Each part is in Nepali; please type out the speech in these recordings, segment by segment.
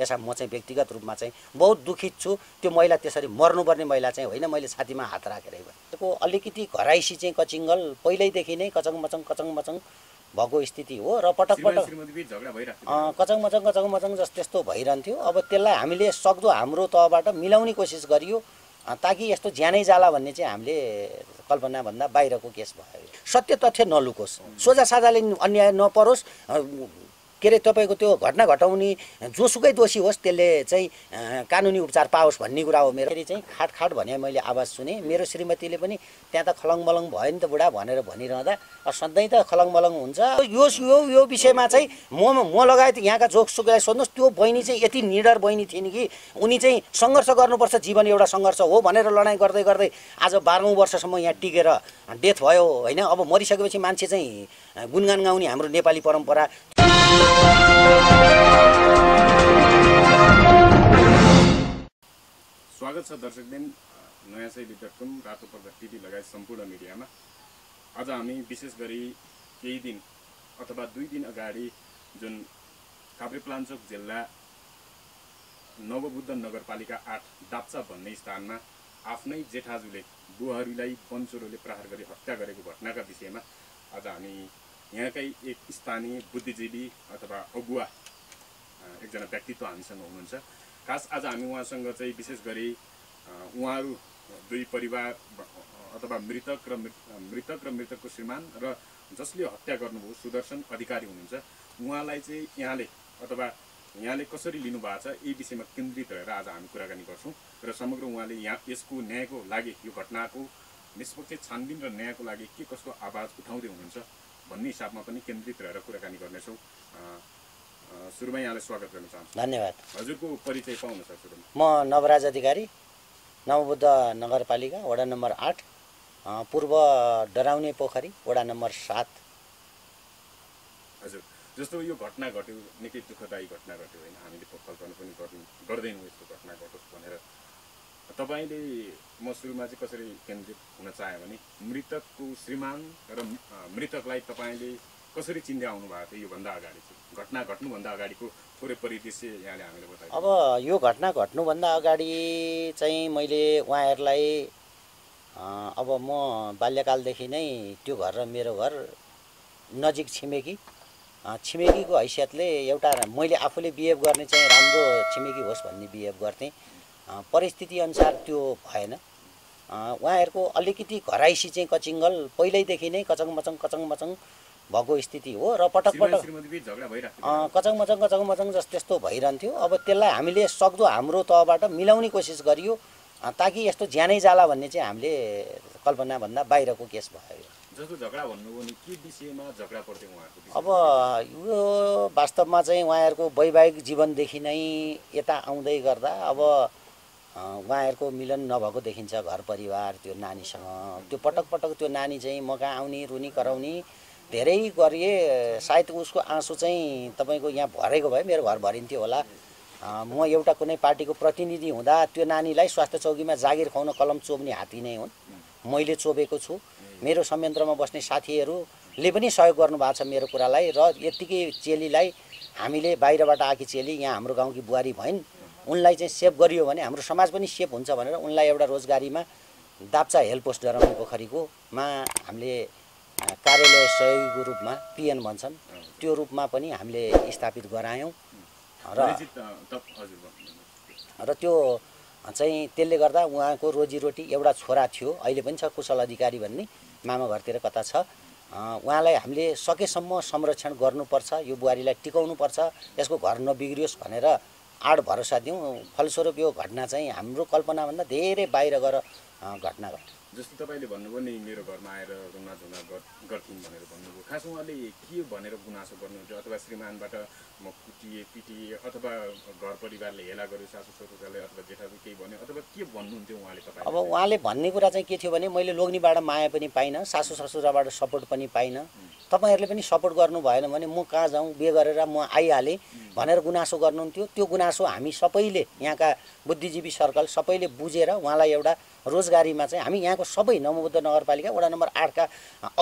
यसमा म चाहिँ व्यक्तिगत रूपमा चाहिँ बहुत दुखित छु। त्यो महिला त्यसरी मर्नुपर्ने महिला चाहिँ होइन मैले छातीमा हात राखेरै भनेको अलिकति घराइसी चाहिँ कचिङ्गल पहिल्यैदेखि नै कचङ मचङ कचङ मचङ भएको स्थिति हो र पटक पटक कचङ मचङ कचङ मचङ जस्तो त्यस्तो भइरहन्थ्यो। अब त्यसलाई हामीले सक्दो हाम्रो तहबाट मिलाउने कोसिस गरियो। ताकि यस्तो ज्यानै जाला भन्ने चाहिँ हामीले कल्पनाभन्दा बाहिरको केस भयो। सत्य तथ्य नलुकोस्। सोझा साझाले अन्याय नपरोस्। के अरे तपाईँको त्यो घटना घटाउने जोसुकै दोषी होस् त्यसले चाहिँ कानुनी उपचार पाओस् भन्ने कुरा हो मेरो। चाहिँ खाट खाट भने मैले आवाज सुने। मेरो श्रीमतीले पनि त्यहाँ त खलङ मलङ भयो नि त बुढा भनेर भनिरहँदा सधैँ त खलङ मलङ हुन्छ। यो यो यो विषयमा चाहिँ म म लगायत यहाँका जोकसुकलाई सोध्नुहोस् त्यो बहिनी चाहिँ यति निडर बहिनी थिइन् कि उनी चाहिँ सङ्घर्ष गर्नुपर्छ जीवन एउटा सङ्घर्ष हो भनेर लडाइँ गर्दै गर्दै आज बाह्रौँ वर्षसम्म यहाँ टिकेर डेथ भयो होइन? अब मरिसकेपछि मान्छे चाहिँ गुणगान गाउने हाम्रो नेपाली परम्परा। स्वागत छ दर्शकबिन नयाँ शैली डट रातो पर्दा टिभी लगायत सम्पूर्ण मिडियामा। आज हामी विशेष गरी केही दिन अथवा दुई दिन अगाडि जुन काभ्रेप्लाञ्चोक जिल्ला नवबुद्ध नगरपालिका आठ दाप्चा भन्ने स्थानमा आफ्नै जेठाजुले बुहारीलाई वनचोरोले प्रहार गरी हत्या गरेको घटनाका विषयमा आज हामी यहाँकै एक स्थानीय बुद्धिजीवी अथवा अगुवा एकजना व्यक्तित्व हामीसँग हुनुहुन्छ खास आज हामी उहाँसँग चाहिँ विशेष गरी उहाँहरू दुई परिवार अथवा मृतक र मृत- मृतक र मृतकको श्रीमान र जसले हत्या गर्नुभयो सुदर्शन अधिकारी हुनुहुन्छ उहाँलाई चाहिँ यहाँले अथवा यहाँले कसरी लिनुभएको छ यही विषयमा केन्द्रित रहेर आज हामी कुराकानी गर्छौँ र समग्र उहाँले यहाँ यसको न्यायको लागि यो घटनाको निष्पक्ष छानबिन र न्यायको लागि के कस्तो आवाज उठाउँदै हुनुहुन्छ भन्ने हिसाबमा पनि केन्द्रित रहेर कुराकानी गर्नेछौँ सुरुमा यहाँलाई स्वागत गर्न चाहन्छु धन्यवाद हजुरको परिचय पाउनु छ सुरुमा म नवराज अधिकारी नवबुद्ध नगरपालिका वडा नम्बर आठ पूर्व डराउने पोखरी वडा नम्बर सात हजुर जस्तो यो घटना घट्यो निकै दुःखदायी घटना घट्यो होइन हामीले प- कल्पना पनि गर्नु गर्दैनौँ यस्तो घटना घटोस् भनेर तपाईँले म सुरुमा चाहिँ कसरी केन्द्रित हुन चाहेँ भने मृतकको श्रीमान र मृतकलाई तपाईँले कसरी चिन्दै आउनु भएको थियो योभन्दा अगाडि चाहिँ? घटना घट्नुभन्दा अगाडिको थोरै परिदृश्य यहाँले हामीले बतायो अब यो घटना घट्नुभन्दा अगाडि चाहिँ मैले उहाँहरूलाई अब म बाल्यकालदेखि नै त्यो घर र मेरो घर नजिक छिमेकी छिमेकीको हैसियतले एउटा मैले आफूले बिहेभ गर्ने चाहिँ राम्रो छिमेकी होस् भन्ने बिहेभ गर्थेँ। अँ, परिस्थिति अनुसार त्यो भएन। उहाँहरूको अलिकति घराइसी चाहिँ कचिङ्गल पहिल्यैदेखि नै कचङ मचङ कचङ मचङ भएको स्थिति हो र पटक पटक कचङ मचङ कचङ मचङ जस्तो त्यस्तो भइरहन्थ्यो। अब त्यसलाई हामीले सक्दो हाम्रो तहबाट मिलाउने कोसिस गरियो। ताकि यस्तो ज्यानै जाला भन्ने चाहिँ हामीले कल्पनाभन्दा बाहिरको केस भयो? अब यो वास्तवमा चाहिँ उहाँहरूको वैवाहिक जीवनदेखि नै यता आउँदै गर्दा अब उहाँहरूको मिलन नभएको देखिन्छ घर परिवार त्यो नानीसँग। त्यो पटक पटक त्यो नानी चाहिँ म आउने रुनी कराउने धेरै गरिए सायद उसको आँसु चाहिँ तपाईँको यहाँ भरेको भए मेरो घर भरिन्थ्यो होला। म एउटा कुनै पार्टीको प्रतिनिधि हुँदा त्यो नानीलाई स्वास्थ्य चौकीमा जागिर खुवाउन कलम चोब्ने हात्ती नै हुन्। मैले चोबेको छु। मेरो संयन्त्रमा बस्ने साथीहरूले पनि सहयोग गर्नुभएको छ मेरो कुरालाई र यत्तिकै चेलीलाई हामीले बाहिरबाट आएकी चेली यहाँ हाम्रो गाउँकी बुहारी भइन्। उनलाई चाहिँ सेभ गरियो भने हाम्रो समाज पनि सेभ हुन्छ भनेर उनलाई एउटा रोजगारीमा दाप्चा हेल्प पोस्ट डराउने पोखरीकोमा हामीले कार्यालय सहयोगीको रूपमा पिएन भन्छन्। त्यो रूपमा पनि हामीले स्थापित गरायौँ। र। र त्यो चाहिँ त्यसले गर्दा उहाँको रोजीरोटी एउटा छोरा थियो। अहिले पनि छ कुशल अधिकारी भन्ने मामा घरतिर कता छ। उहाँलाई हामीले सकेसम्म संरक्षण गर्नुपर्छ यो बुहारीलाई टिकाउनुपर्छ यसको घर नबिग्रियोस् भनेर आड भरोसा दिउँ फलस्वरूप यो घटना चाहिँ हाम्रो कल्पनाभन्दा धेरै बाहिर गएर अँ, घटना घट्यो जस्तो तपाईँले भन्नुभयो नि मेरो घरमा आएर रुना झुना गर- गर्थिन् भनेर भन्नुभयो। खास उहाँले के भनेर गुनासो गर्नुहुन्थ्यो अथवा श्रीमानबाट म कुटिए पिटिए अथवा घर परिवारले हेला गर्यो सासु ससुराले अथवा जेठाजु केही भन्यो? अथवा के भन्नुहुन्थ्यो उहाँले अब तपाईँ उहाँले भन्ने कुरा चाहिँ के थियो भने मैले लोग्नीबाट माया पनि पाइनँ सासु ससुराबाट सपोर्ट पनि पाइनँ। तपाईँहरूले पनि सपोर्ट गर्नु भएन भने म कहाँ जाउँ बिहे गरेर म आइहालेँ भनेर गुनासो गर्नुहुन्थ्यो। त्यो गुनासो हामी सबैले यहाँका बुद्धिजीवी सर्कल सबैले बुझेर उहाँलाई एउटा रोजगारीमा चाहिँ हामी यहाँ त्यहाँको सबै नवबुद्ध नगरपालिका वडा नम्बर आठका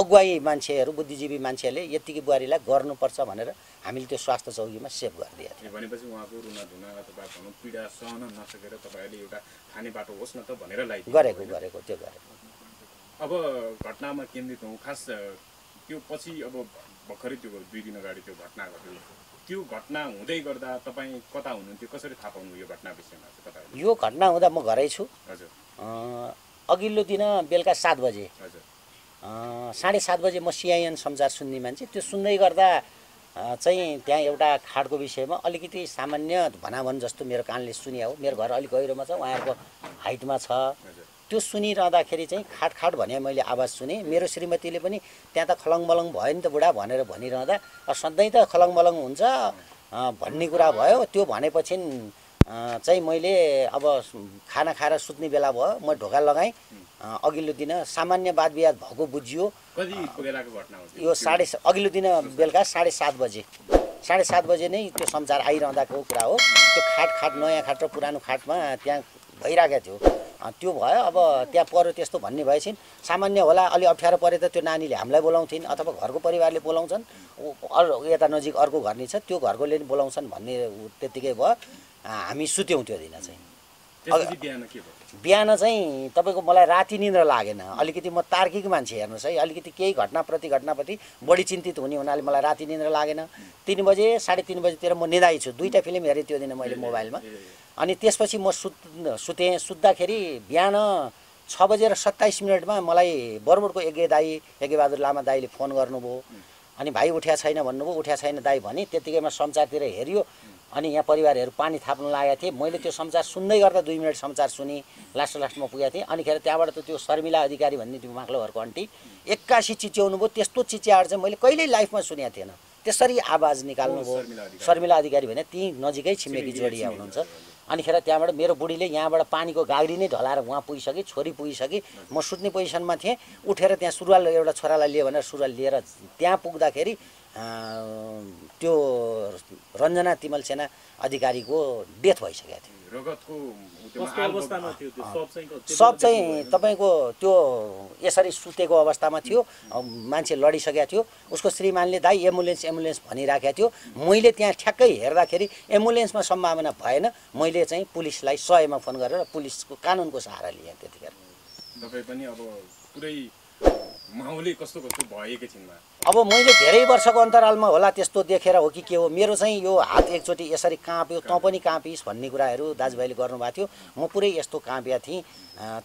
अगुवाई मान्छेहरू बुद्धिजीवी मान्छेहरूले यत्तिकै बुहारीलाई गर्नुपर्छ भनेर हामीले त्यो स्वास्थ्य चौकीमा सेभ गरिदिएको ए, भनेपछि उहाँको रुना धुना भनौँ पीडा सहन नसकेर तपाईँहरूले एउटा खाने बाटो होस् न त भनेर थियो गरेको गरेको त्यो गरेको। अब घटनामा केन्द्रित हौँ खास त्यो पछि अब भर्खरै त्यो दुई दिन अगाडि त्यो घटना घट्यो। त्यो घटना हुँदै गर्दा तपाईँ कता हुनुहुन्थ्यो? कसरी थाहा पाउनु यो घटना विषयमा यो घटना हुँदा म घरै छु। हजुर। अघिल्लो दिन बेलुका सात बजे। साढे सात बजे म सिआइएन समाचार सुन्ने मान्छे। त्यो सुन्दै गर्दा चाहिँ त्यहाँ एउटा खाडको विषयमा अलिकति सामान्य भनाभन जस्तो मेरो कानले सुने हो मेरो घर अलिक गहिरोमा छ उहाँहरूको हाइटमा छ। त्यो सुनिरहँदाखेरि चाहिँ खाट खाट भने मैले आवाज सुने। मेरो श्रीमतीले पनि त्यहाँ त खलङ मलङ भयो नि त बुढा भनेर भनिरहँदा "अँ, सधैँ त खलङ मलङ हुन्छ भन्ने कुरा भयो। त्यो भनेपछि चाहिँ मैले अब खाना खाएर सुत्ने बेला भयो म ढोका लगाएँ। अघिल्लो दिन सामान्य वाद विवाद भएको बुझियो? यो साढे अघिल्लो दिन बेलुका साढे सात बजे। साढे सात बजे नै त्यो समाचार आइरहँदाको कुरा हो। त्यो खाट खाट नयाँ खाट र पुरानो खाटमा त्यहाँ भइरहेको थियो। त्यो भयो अब त्यहाँ पऱ्यो त्यस्तो भन्ने भएपछि सामान्य होला अलि अप्ठ्यारो परे त त्यो नानीले हामीलाई बोलाउँथिन् अथवा घरको परिवारले बोलाउँछन्। अरू यता नजिक अर्को घर नि छ त्यो घरकोले नि बोलाउँछन् भन्ने ऊ त्यत्तिकै भयो। हामी सुत्यौँ त्यो दिन चाहिँ। बिहान चाहिँ तपाईँको मलाई राति निन्द्रा लागेन। अलिकति म तार्किक मान्छे हेर्नुहोस् है अलिकति केही घटनाप्रति घटनाप्रति बढी चिन्तित हुने हुनाले मलाई राति निन्द्रा लागेन। तिन बजे साढे तिन बजीतिर म निदाइ छु। दुईवटा फिल्म हेरेँ त्यो दिन मैले मोबाइलमा। अनि त्यसपछि म सुत् सुतेँ सुत्दाखेरि बिहान छ बजेर सत्ताइस मिनटमा मलाई बरबोटको यज्ञ दाई यज्ञबहादुर लामा दाईले फोन गर्नुभयो। अनि भाइ उठ्या छैन भन्नुभयो। उठ्या छैन दाई भने त्यत्तिकैमा समाचारतिर हेऱ्यो अनि यहाँ परिवारहरू पानी थाप्नु लागेको थिएँ। मैले त्यो समाचार सुन्दै गर्दा दुई मिनट समाचार सुनेँ लास्ट लास्टमा पुगेको थिएँ। अनिखेर त्यहाँबाट त त्यो शर्मिला अधिकारी भन्ने त्यो माक्लो घरको आन्टी एक्कासी चिच्याउनु भयो त्यस्तो चिच्याएर चाहिँ मैले कहिल्यै लाइफमा सुनेको थिएन। त्यसरी आवाज निकाल्नुभयो। शर्मिला अधिकारी। शर्मिला अधिकारी भने ती नजिकै छिमेकी जोडिया हुनुहुन्छ। अनिखेर त्यहाँबाट मेरो बुढीले यहाँबाट पानीको गाग्री नै ढलाएर उहाँ पुगिसके छोरी पुगिसके म सुत्ने पोजिसनमा थिएँ उठेर त्यहाँ सुरुवाल एउटा छोरालाई लियो भनेर सुरुवाल लिएर त्यहाँ पुग्दाखेरि त्यो रञ्जना तिमल सेना अधिकारीको डेथ भइसकेको थियो। सब चाहिँ? तपाईँको त्यो यसरी सुतेको अवस्थामा थियो मान्छे लडिसकेको थियो। उसको श्रीमानले दाइ एम्बुलेन्स एम्बुलेन्स भनिराखेको थियो। मैले त्यहाँ ठ्याक्कै हेर्दाखेरि एम्बुलेन्समा सम्भावना भएन। मैले चाहिँ पुलिसलाई सयमा फोन गरेर पुलिसको कानुनको सहारा लिएँ त्यतिखेर। तपाईँ पनि अब पुरै अब मैले धेरै वर्षको अन्तरालमा होला त्यस्तो देखेर हो कि के हो? मेरो चाहिँ यो हात एकचोटि यसरी काँप्यो तँ पनि काँपिस् भन्ने कुराहरू दाजुभाइले गर्नुभएको थियो। म पुरै यस्तो काँपिया थिएँ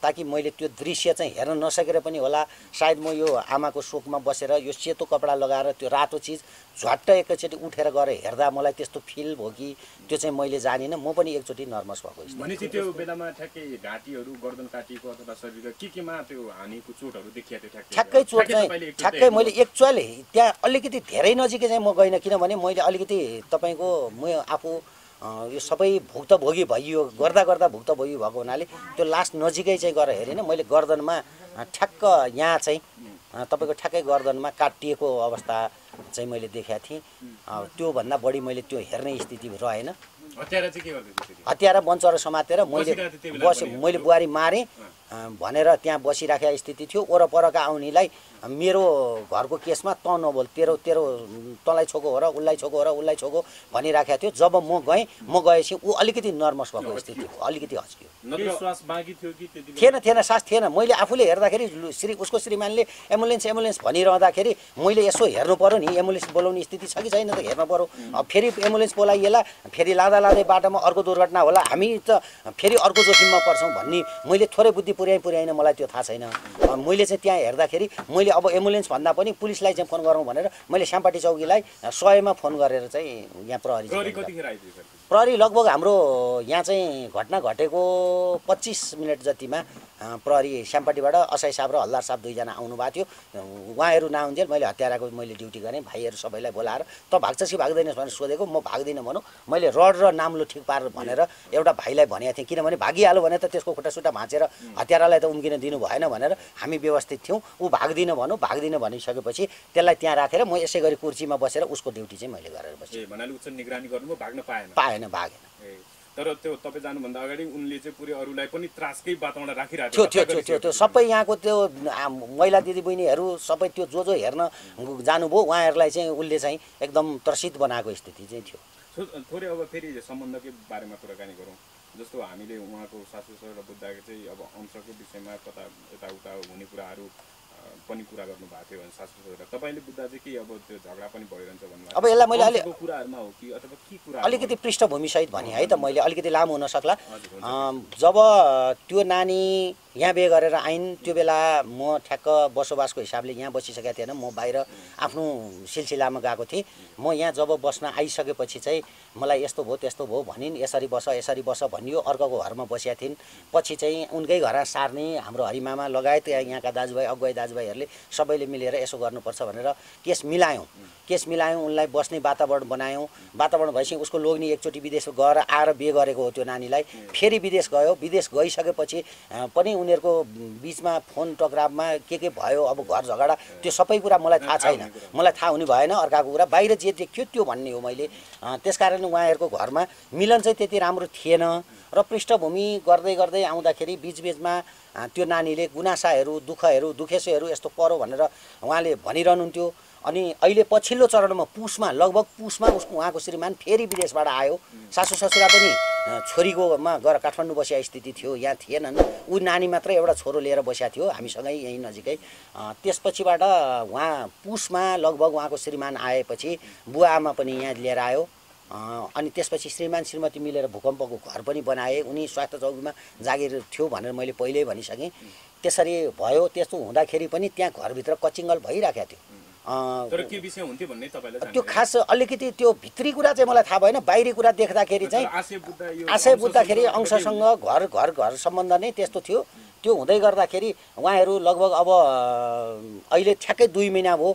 ताकि मैले त्यो दृश्य चाहिँ हेर्न नसकेर पनि होला। सायद म यो आमाको शोकमा बसेर यो सेतो कपडा लगाएर त्यो रातो चिज झट्ट एकैचोटि उठेर गएर हेर्दा मलाई त्यस्तो फिल भयो कि त्यो चाहिँ मैले जानिनँ। म पनि एकचोटि नर्भस भएको भनेपछि त्यो बेलामा ठ्याक्कै घाँटीहरू गर्दन काटिएको अथवा शरीरका के केमा त्यो हानेको चोटहरू थियो ठ्याक्कै? चोट चाहिँ ठ्याक्कै मैले? एक्चुअली त्यहाँ अलिकति धेरै नजिकै चाहिँ म गइनँ किनभने मैले अलिकति तपाईँको म आफू यो सबै भुक्तभोगी भइयो गर्दा गर्दा भुक्तभोगी भएको हुनाले त्यो लास्ट नजिकै चाहिँ गएर हेरेन। मैले गर्दनमा ठ्याक्क यहाँ चाहिँ तपाईँको ठ्याक्कै गर्दनमा काटिएको अवस्था चाहिँ मैले देखाएको थिएँ। त्योभन्दा बढी मैले त्यो हेर्ने स्थिति रहेन। हतियार बन्चरो समातेर मैले बस? मैले बुहारी मारेँ। भनेर त्यहाँ बसिराखेको स्थिति थियो। वरपरका आउनेलाई मेरो घरको केसमा त नबोल तेरो तेरो तँलाई छोको हो र उसलाई छोको हो र उसलाई छोको भनिराखेको थियो। जब म गएँ म गएपछि ऊ अलिकति नर्भस भएको स्थिति थियो अलिकति बेला? थिएन थिएन सास थिएन। मैले आफूले हेर्दाखेरि श्री उसको श्रीमानले एम्बुलेन्स एम्बुलेन्स भनिरहँदाखेरि मैले यसो हेर्नु पऱ्यो नि एम्बुलेन्स बोलाउने स्थिति छ कि छैन त हेर्नु पऱ्यो अब फेरि एम्बुलेन्स बोलाइएला फेरि लाँदा लाँदै बाटोमा अर्को दुर्घटना होला हामी त फेरि अर्को जोखिममा पर्छौँ भन्ने मैले थोरै बुद्धि पुर्याइ पुर्याइन मलाई त्यो थाहा छैन। मैले चाहिँ त्यहाँ हेर्दाखेरि मैले अब एम्बुलेन्स भन्दा पनि पुलिसलाई चाहिँ फोन गरौँ भनेर मैले स्याम्पाटी चौकीलाई सयमा फोन गरेर चाहिँ यहाँ प्रहरी प्रहरी लगभग हाम्रो यहाँ चाहिँ घटना घटेको पच्चिस मिनट जतिमा प्रहरी स्याम्पाटीबाट असाई साहब र हल्दार साहब दुईजना आउनुभएको थियो। उहाँहरू नआउन्जेल मैले हत्याराको मैले ड्युटी गरेँ भाइहरू सबैलाई बोलाएर त भाग्छस् कि भाग्दैनस् भनेर सोधेको म भाग्दिनँ भनौँ। मैले रड र नाम्लो ठिक पार भनेर एउटा भाइलाई भनेको थिएँ किनभने भागिहाल्यो भने त त्यसको खुट्टा सुट्टा भाँचेर हत्यारालाई त उम्किन दिनु भएन भनेर हामी व्यवस्थित थियौँ। ऊ भाग्दिनँ भनौँ भाग्दिनँ भनिसकेपछि त्यसलाई त्यहाँ राखेर म यसै गरी कुर्सीमा बसेर उसको ड्युटी चाहिँ मैले गरेर बसेँ। ए भन्नाले उच्च निगरानी गर्नुभयो भाग्न पाएन। पाएन भागेन। ए। तर त्यो तपाईँ जानुभन्दा अगाडि उनले चाहिँ पुरै अरूलाई पनि त्रासकै वातावरण राखिरहेको थियो थियो थियो त्यो सबै यहाँको त्यो महिला दिदीबहिनीहरू सबै त्यो जो जो हेर्न जानुभयो उहाँहरूलाई चाहिँ उसले चाहिँ एकदम त्रसित बनाएको स्थिति चाहिँ थियो। थोरै अब फेरि सम्बन्धकै बारेमा कुराकानी गरौँ। जस्तो हामीले उहाँको सासु ससुरा बुझ्दाखेरि चाहिँ अब अंशको विषयमा कता यताउता हुने कुराहरू पनि कुरा गर्नुभएको थियो भने सासु ससुरा तपाईँले बुझ्दा चाहिँ के अब त्यो झगडा पनि भइरहन्छ भन्नु अब यसलाई मैले अलि- कुराहरूमा हो कि अथवा के कुरा अलिकति पृष्ठभूमिसहित भने है त मैले अलिकति लामो हुन सक्ला। हजुर, हुन्छ। अम, जब त्यो नानी यहाँ बिहे गरेर आइन्। त्यो बेला म ठ्याक्क बसोबासको हिसाबले यहाँ बसिसकेको थिएन। म बाहिर आफ्नो सिलसिलामा गएको थिएँ। म यहाँ जब बस्न आइसकेपछि चाहिँ मलाई यस्तो भयो त्यस्तो भयो भनिन्। यसरी बस यसरी बस भनियो। अर्काको घरमा बसेका थिइन्। पछि चाहिँ उनकै घर सार्ने हाम्रो हरिमामा लगायत यहाँ- यहाँका दाजुभाइ अगुवाई दाजुभाइहरूले सबैले मिलेर यसो गर्नुपर्छ भनेर केस मिलायौँ। केस मिलायौँ उनलाई बस्ने वातावरण बनायौँ। वातावरण भएपछि उसको लोग्ने एकचोटि विदेश गएर आएर बिहे गरेको हो त्यो नानीलाई। फेरि विदेश गयो। विदेश गइसकेपछि पनि उनीहरूको बिचमा फोन टकरावमा के के भयो अब घर झगडा त्यो सबै कुरा मलाई थाहा छैन। मलाई थाहा हुने भएन अर्काको कुरा। बाहिर जे देखियो त्यो भन्ने हो मैले। अँ, त्यसकारण उहाँहरूको घरमा मिलन चाहिँ त्यति राम्रो थिएन र पृष्ठभूमि गर्दै गर्दै आउँदाखेरि बिचबिचमा त्यो नानीले गुनासाहरू दुःखहरू दुखेसोहरू यस्तो पऱ्यो भनेर उहाँले भनिरहनुहुन्थ्यो। अनि अहिले पछिल्लो चरणमा पुसमा लगभग पुसमा उसको उहाँको श्रीमान फेरि विदेशबाट आयो। सासु ससुरा पनि छोरीकोमा गएर काठमाडौँ बसिया स्थिति थियो यहाँ थिएनन्। ऊ नानी मात्रै एउटा छोरो लिएर बसेको थियो हामीसँगै यहीँ नजिकै। त्यसपछिबाट उहाँ पुसमा लगभग उहाँको श्रीमान आएपछि बुवा आमा पनि यहाँ लिएर आयो। अनि त्यसपछि श्रीमान श्रीमती मिलेर भूकम्पको घर पनि बनाए। उनी स्वास्थ्य चौकीमा जागिर थियो भनेर मैले पहिल्यै भनिसकेँ। त्यसरी भयो त्यस्तो हुँदाखेरि पनि त्यहाँ घरभित्र कचिङ्गल भइरहेको थियो। तर के विषय हुन्थ्यो भन्ने तपाईँलाई त्यो खास अलिकति त्यो भित्री कुरा चाहिँ मलाई थाहा भएन बाहिरी कुरा देख्दाखेरि चाहिँ आशय बुझ्दाखेरि अंशसँग अंशसँग घर घर घर सम्बन्ध नै त्यस्तो थियो। त्यो हुँदै गर्दाखेरि उहाँहरू लगभग अब अहिले ठ्याक्कै दुई महिना भयो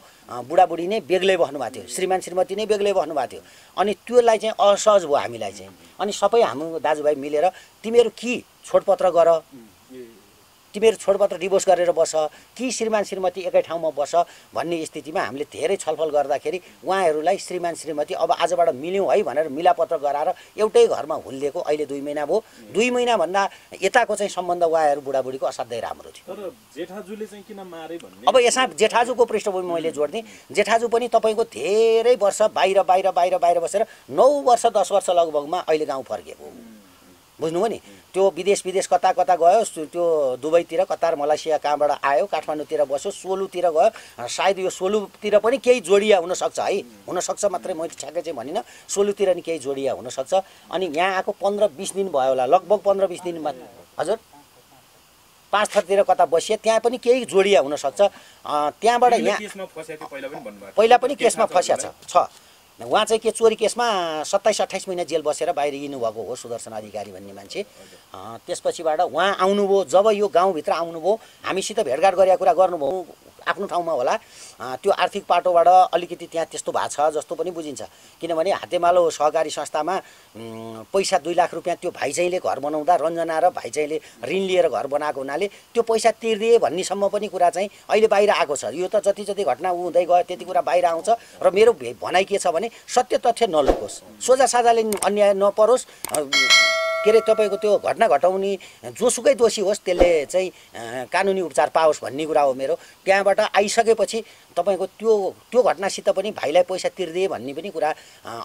बुढाबुढी नै बेग्लै बस्नुभएको थियो। श्रीमान श्रीमती नै बेग्लै बस्नुभएको थियो। अनि त्योलाई चाहिँ असहज भयो हामीलाई चाहिँ। अनि सबै हाम्रो दाजुभाइ मिलेर तिमीहरू कि छोडपत्र गर। तिमीहरू छोडपत्र डिभोर्स गरेर बस। कि श्रीमान श्रीमती एकै ठाउँमा बस भन्ने स्थितिमा हामीले धेरै छलफल गर्दाखेरि उहाँहरूलाई श्रीमान श्रीमती अब आजबाट मिल्यौँ है भनेर मिलापत्र गराएर एउटै घरमा हुलिदिएको अहिले दुई महिना भयो। दुई महिनाभन्दा यताको चाहिँ सम्बन्ध उहाँहरू बुढाबुढीको असाध्यै राम्रो थियो। जेठाजुले चाहिँ किन मारे भन्ने अब यसमा जेठाजुको पृष्ठभूमि मैले जोड्ने। जेठाजु पनि तपाईँको धेरै वर्ष बाहिर बाहिर बाहिर बाहिर बसेर नौ वर्ष दस वर्ष लगभगमा अहिले गाउँ फर्किएको बुझ्नुभयो नि? त्यो विदेश विदेश कता कता गयो त्यो दुबईतिर कतार मलेसिया कहाँबाट आयो काठमाडौँतिर बस्यो सोलुतिर गयो सायद यो सोलुतिर पनि केही जोडिया हुनसक्छ है? हुनसक्छ मात्रै मैले ठ्याक्कै चाहिँ भनिनँ। सोलुतिर नि केही जोडिया हुनसक्छ। अनि यहाँ आएको पन्ध्र बिस दिन भयो होला लगभग पन्ध्र बिस दिनमा हजुर? पाँच थरतिर कता बसिए त्यहाँ पनि केही जोडिया हुनसक्छ। त्यहाँबाट यहाँ पहिला पनि केसमा फस्या छ। उहाँ चाहिँ के चोरी केसमा सत्ताइस अट्ठाइस महिना जेल बसेर बाहिर हिँड्नुभएको हो सुदर्शन अधिकारी भन्ने मान्छे। त्यसपछिबाट उहाँ आउनुभयो जब यो गाउँभित्र आउनुभयो हामीसित भेटघाट गरेका कुरा गर्नुभयो। आफ्नो ठाउँमा होला। त्यो आर्थिक पाटोबाट अलिकति त्यहाँ त्यस्तो भएको छ जस्तो पनि बुझिन्छ। किनभने हातेमालो सहकारी संस्थामा पैसा दुई लाख रुपियाँ त्यो भाइचाइँले घर बनाउँदा रञ्जना र भाइचाइँले ऋण लिएर घर बनाएको हुनाले त्यो पैसा तिर्दिए भन्नेसम्म पनि कुरा चाहिँ अहिले बाहिर आएको छ। यो त जति जति घटना हुँदै गयो त्यति कुरा बाहिर आउँछ र मेरो भनाइ के छ भने सत्य तथ्य नलुकोस्। सोझा साझाले अन्याय नपरोस् के अरे तपाईँको त्यो घटना घटाउने जोसुकै दोषी होस् त्यसले चाहिँ कानुनी उपचार पाओस् भन्ने कुरा हो मेरो। त्यहाँबाट आइसकेपछि तपाईँको त्यो त्यो घटनासित पनि भाइलाई पैसा तिर्दिए भन्ने पनि कुरा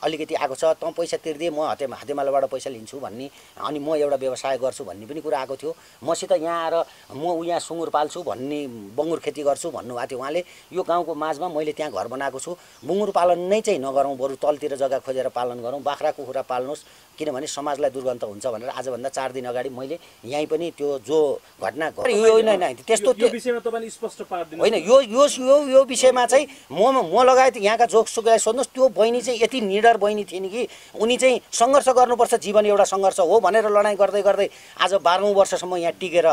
अलिकति आएको छ। तँ पैसा तिर्दिए म हाते हातेमालोबाट पैसा लिन्छु भन्ने अनि म एउटा व्यवसाय गर्छु भन्ने पनि कुरा आएको थियो। मसित यहाँ आएर म उ यहाँ सुँगुर पाल्छु भन्ने बङ्गुर खेती गर्छु भन्नुभएको थियो उहाँले। यो गाउँको माझमा मैले त्यहाँ घर बनाएको छु। बुङ्गुर पालन नै चाहिँ नगरौँ बरु तलतिर जग्गा खोजेर पालन गरौँ बाख्रा कुखुरा पाल्नुहोस् किनभने समाजलाई दुर्गन्ध हुन्छ। भनेर आजभन्दा चार दिन अगाडि मैले यहीँ पनि त्यो जो घटना यो होइन त्यस्तो त्यो विषयमा तपाईँले स्पष्ट पारिदिनु होइन यो यो यो यो विषयमा चाहिँ म म लगायत यहाँका जोगसुकलाई सोध्नुहोस् त्यो बहिनी चाहिँ यति निडर बहिनी थिइन् कि उनी चाहिँ सङ्घर्ष गर्नुपर्छ जीवन एउटा सङ्घर्ष हो भनेर लडाइँ गर्दै गर्दै आज बाह्रौँ वर्षसम्म यहाँ टिकेर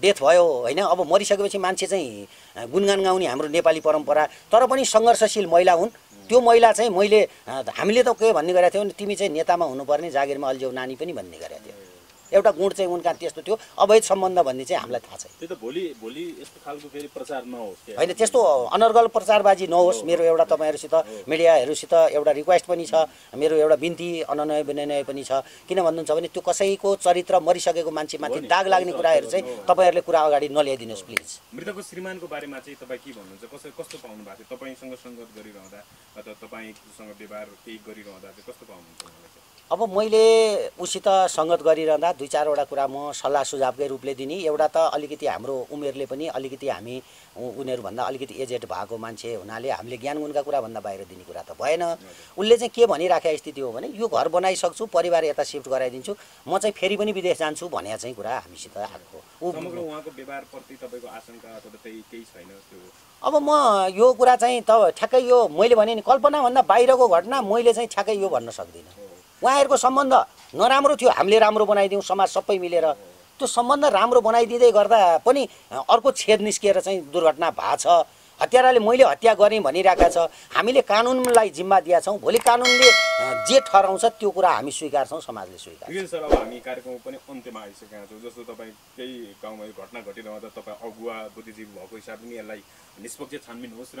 डेथ भयो होइन? अब मरिसकेपछि मान्छे चाहिँ गुणगान गाउने हाम्रो नेपाली परम्परा तर पनि सङ्घर्षशील महिला हुन्। त्यो महिला चाहिँ मैले हामीले त के भन्ने गरेको थियौँ तिमी चाहिँ नेतामा हुनुपर्ने जागिरमा अल्झ्यौ नानी पनि भन्ने गरेको थियो। एउटा गुण चाहिँ उनका त्यस्तो थियो। अवैध सम्बन्ध भन्ने चाहिँ हामीलाई थाहा छैन। त्यो त भोलि भोलि यस्तो खालको फेरि प्रचार नहोस् होइन त्यस्तो अनर्गल प्रचारबाजी नहोस्। मेरो एउटा तपाईँहरूसित मिडियाहरूसित एउटा रिक्वेस्ट पनि छ। मेरो एउटा बिन्ती अननय विनय पनि छ। किन भन्नुहुन्छ भने त्यो कसैको चरित्र मरिसकेको मान्छेमाथि दाग लाग्ने कुराहरू चाहिँ तपाईँहरूले कुरा अगाडि नल्याइदिनुहोस् प्लिज। मृतकको श्रीमानको बारेमा चाहिँ तपाईँ के भन्नुहुन्छ? कसो कस्तो पाउनु भएको थियो? तपाईँसँग सङ्गत गरिरहँदा अथवा तपाईँसँग व्यवहार केही गरिरहँदा चाहिँ कस्तो पाउनुहुन्छ अब मैले उसित सङ्गत गरिरहँदा दुई चारवटा कुरा म सल्लाह सुझावकै रूपले दिने। एउटा त अलिकति हाम्रो उमेरले पनि अलिकति हामी उनीहरूभन्दा अलिकति एजेड भएको मान्छे हुनाले हामीले ज्ञान गुणका कुराभन्दा बाहिर दिने कुरा त भएन। उसले चाहिँ के भनिराखेको स्थिति हो भने यो घर बनाइसक्छु परिवार यता सिफ्ट गराइदिन्छु म चाहिँ फेरि पनि विदेश जान्छु भने चाहिँ कुरा हामीसित आएको अब म यो कुरा चाहिँ त ठ्याक्कै यो मैले भने नि कल्पनाभन्दा बाहिरको घटना मैले चाहिँ ठ्याक्कै यो भन्न सक्दिनँ। उहाँहरूको सम्बन्ध नराम्रो थियो हामीले राम्रो बनाइदिउँ समाज सबै मिलेर। त्यो सम्बन्ध राम्रो बनाइदिँदै गर्दा पनि अर्को छेद निस्किएर चाहिँ दुर्घटना भएको छ। हत्याराले मैले हत्या गरेँ भनिरहेका छ। हामीले कानुनलाई जिम्मा दिएका छौँ। भोलि कानुनले जे ठहराउँछ त्यो कुरा हामी स्वीकार्छौँ समाजले स्वीकार सर अब हामी कार्यक्रम पनि अन्त्यमा आइसकेका छौँ। जस्तो तपाईँ केही गाउँमा घटना घटिरहँदा तपाईँ अगुवा बुद्धिजीवी भएको हिसाबले यसलाई निष्पक्ष छानबिन होस् र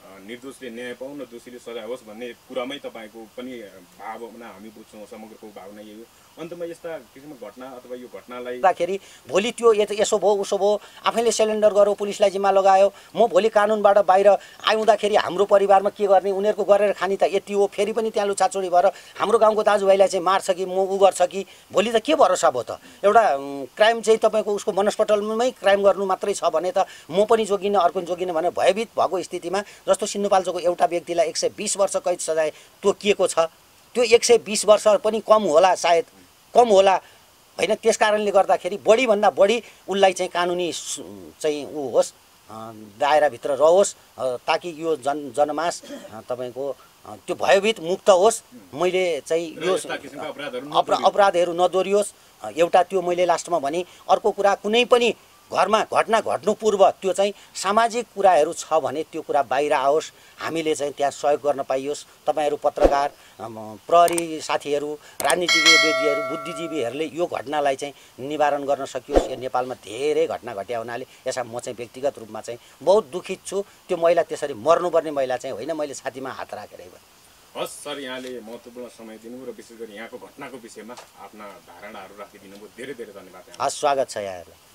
निर्दोषले न्याय पाउन् र दोषीले सजाय होस् भन्ने कुरामै तपाईँको पनि भावना हामी बुझ्छौँ समग्रको भावना यही हो। अन्तमा यस्ता किसिमको घटना अथवा यो घटनालाई गर्दाखेरि भोलि त्यो यसो भयो उसो भयो आफैले सिलिन्डर गऱ्यो पुलिसलाई जिम्मा लगायो म भोलि कानुनबाट बाहिर आउँदाखेरि हाम्रो परिवारमा के गर्ने उनीहरूको गरेर खाने त यति हो फेरि पनि त्यहाँ लुछाचुडी भएर हाम्रो गाउँको दाजुभाइलाई चाहिँ मार्छ कि म उ गर्छ कि भोलि त के भरोसा भयो त? एउटा क्राइम चाहिँ तपाईँको उसको मनस्पटलमै क्राइम गर्नु मात्रै छ भने त म पनि जोगिनँ अर्को जोगिनँ भनेर भयभीत भएको स्थितिमा जस्तो सिन्धुपाल्चोको एउटा व्यक्तिलाई एक सय बिस वर्ष कैद सजाय तोकिएको छ। त्यो एक सय बिस वर्ष पनि कम होला सायद। कम होला। होइन त्यस कारणले गर्दाखेरि बढीभन्दा बढी उसलाई चाहिँ कानुनी चाहिँ ऊ होस् दायराभित्र रहोस् ताकि यो जन जनमास तपाईँको त्यो भयभीत मुक्त होस्। मैले चाहिँ यो अपराधहरू नदोहोरियोस्। नदोरियोस्। एउटा त्यो मैले लास्टमा भने अर्को कुरा कुनै पनि घरमा घटना घट्नु पूर्व त्यो चाहिँ सामाजिक कुराहरू छ भने त्यो कुरा बाहिर आओस्। हामीले चाहिँ त्यहाँ सहयोग गर्न पाइयोस्। तपाईँहरू पत्रकार प्रहरी साथीहरू राजनीतिज्ञहरू बुद्धिजीवीहरूले यो घटनालाई चाहिँ निवारण गर्न सकियोस्। यो नेपालमा धेरै घटना घट्या हुनाले यसमा म चाहिँ व्यक्तिगत रूपमा चाहिँ बहुत दुखित छु। त्यो महिला त्यसरी मर्नुपर्ने महिला चाहिँ होइन मैले छातीमा हात राखेरै भने हस् सर यहाँले महत्त्वपूर्ण समय दिनुभयो र विशेष गरी यहाँको घटनाको विषयमा आफ्ना धारणाहरू राखिदिनु भयो धेरै धेरै धन्यवाद। हस् स्वागत छ यहाँहरूलाई।